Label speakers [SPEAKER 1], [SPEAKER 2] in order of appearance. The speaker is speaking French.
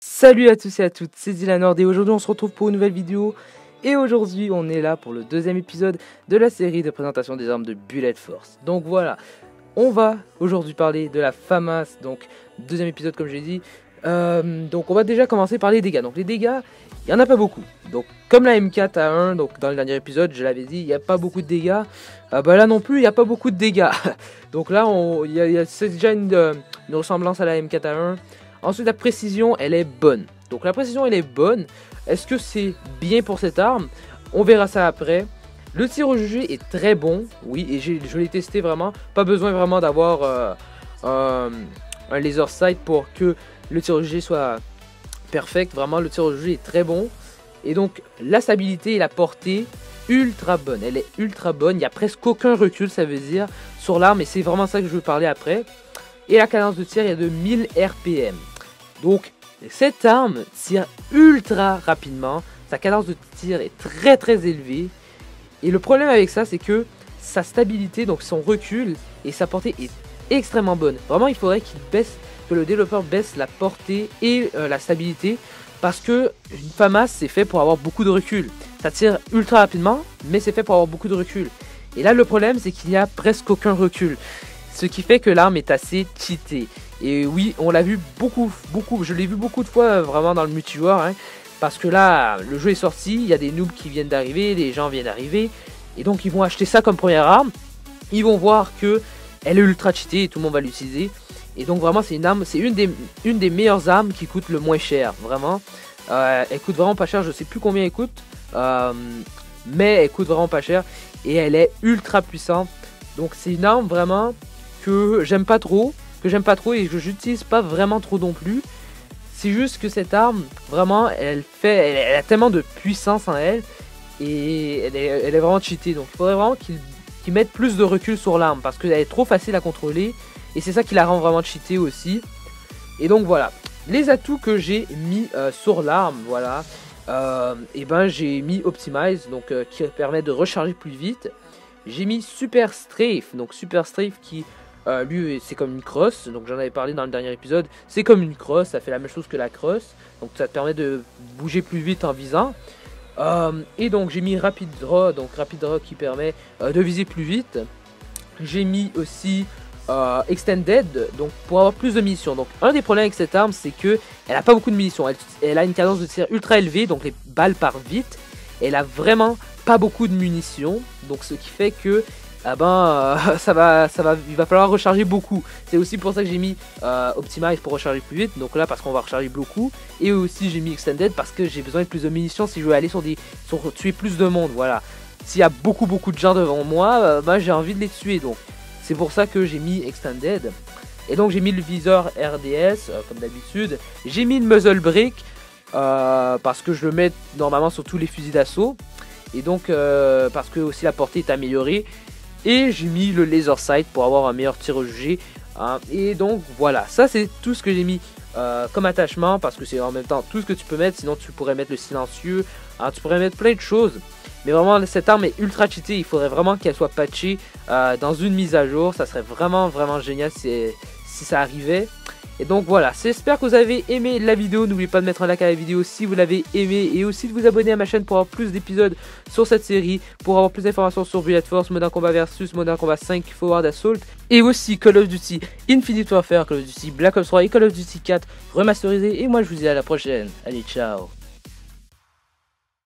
[SPEAKER 1] Salut à tous et à toutes, c'est Dylan et aujourd'hui on se retrouve pour une nouvelle vidéo et aujourd'hui on est là pour le deuxième épisode de la série de présentation des armes de Bullet Force. Donc voilà, on va aujourd'hui parler de la FAMAS, donc deuxième épisode comme j'ai dit. Euh, donc on va déjà commencer par les dégâts. Donc les dégâts, il n'y en a pas beaucoup. Donc comme la M4 a 1, donc dans le dernier épisode je l'avais dit, il n'y a pas beaucoup de dégâts. Euh, bah là non plus, il n'y a pas beaucoup de dégâts. donc là, y a- c'est déjà une, euh, ressemblance à la M4 a 1. Ensuite, la précision, elle est bonne. Donc la précision, elle est bonne. Est-ce que c'est bien pour cette arme? On verra ça après. Le tir au jugé est très bon, oui, et je l'ai testé vraiment. Pas besoin vraiment d'avoir euh, un laser sight pour que le tir au jugé soit perfect. Vraiment, le tir au jugé est très bon. Et donc, la stabilité et la portée, ultra bonne. Elle est ultra bonne. Il n'y a presque aucun recul, ça veut dire, sur l'arme. Et c'est vraiment ça que je veux parler après. Et la cadence de tir est de 1000 RPM. Donc, cette arme tire ultra rapidement. Sa cadence de tir est très très élevée. Et le problème avec ça, c'est que sa stabilité, donc son recul et sa portée est extrêmement bonne. Vraiment, il faudrait qu'il baisse, le développeur baisse la portée et euh, la stabilité. Parce que une FAMAS, c'est fait pour avoir beaucoup de recul. Ça tire ultra rapidement, mais c'est fait pour avoir beaucoup de recul. Et là, le problème, c'est qu'il n'y a presque aucun recul. Ce qui fait que l'arme est assez cheatée. Et oui, on l'a vu beaucoup, beaucoup, je l'ai vu beaucoup de fois euh, vraiment dans le multijoueur. hein, parce que là, le jeu est sorti, il y a des noobs qui viennent d'arriver, les gens viennent d'arriver. Et donc, ils vont acheter ça comme première arme. Ils vont voir que elle est ultra cheatée et tout le monde va l'utiliser. Et donc, vraiment, c'est une arme, c'est une des, une des meilleures armes qui coûte le moins cher. Vraiment. Euh, elle coûte vraiment pas cher, je sais plus combien elle coûte. euh, mais elle coûte vraiment pas cher. Et elle est ultra puissante. Donc, c'est une arme vraiment que j'aime pas trop que j'aime pas trop et que j'utilise pas vraiment trop non plus. C'est juste que cette arme, vraiment, elle fait, elle, a tellement de puissance en elle et elle est, vraiment cheatée. Donc il faudrait vraiment qu'ils qu'ils mettent plus de recul sur l'arme parce qu'elle est trop facile à contrôler et c'est ça qui la rend vraiment cheatée aussi. Et donc voilà, les atouts que j'ai mis euh, sur l'arme, voilà. Euh, et ben j'ai mis Optimize, donc euh, qui permet de recharger plus vite. J'ai mis Super Strafe, donc Super Strafe qui lui, c'est comme une crosse, donc j'en avais parlé dans le dernier épisode. C'est comme une crosse, ça fait la même chose que la crosse, donc ça te permet de bouger plus vite en visant. Et donc j'ai mis Rapid Draw, donc Rapid Draw qui permet de viser plus vite. J'ai mis aussi euh, Extended, donc pour avoir plus de munitions. Donc un des problèmes avec cette arme, c'est que elle a pas beaucoup de munitions. Elle, a une cadence de tir ultra élevée, donc les balles partent vite. Elle a vraiment pas beaucoup de munitions, donc ce qui fait que ah ben euh, ça va ça va il va falloir recharger beaucoup. C'est aussi pour ça que j'ai mis euh, optimize pour recharger plus vite. Donc là parce qu'on va recharger beaucoup. Et aussi j'ai mis extended parce que j'ai besoin de plus de munitions si je veux aller sur des sur tuer plus de monde. Voilà. S'il y a beaucoup beaucoup de gens devant moi euh, ben, j'ai envie de les tuer donc c'est pour ça que j'ai mis extended. Et donc j'ai mis le viseur RDS euh, comme d'habitude. J'ai mis le muzzle break euh, parce que je le mets normalement sur tous les fusils d'assaut. Et donc euh, parce que aussi la portée est améliorée. Et j'ai mis le laser sight pour avoir un meilleur tir au jugé. hein. Et donc voilà, ça c'est tout ce que j'ai mis euh, comme attachement parce que c'est en même temps tout ce que tu peux mettre. Sinon tu pourrais mettre le silencieux, tu pourrais mettre plein de choses. Mais vraiment cette arme est ultra cheatée, il faudrait vraiment qu'elle soit patchée euh, dans une mise à jour. Ça serait vraiment vraiment génial si ça arrivait. Et donc voilà, j'espère que vous avez aimé la vidéo. N'oubliez pas de mettre un like à la vidéo si vous l'avez aimé et aussi de vous abonner à ma chaîne pour avoir plus d'épisodes sur cette série, pour avoir plus d'informations sur Bullet Force, Modern Combat Versus, Modern Combat 5, Forward Assault et aussi Call of Duty Infinite Warfare, Call of Duty Black Ops 3 et Call of Duty 4 remasterisé. Et moi je vous dis à la prochaine. Allez, ciao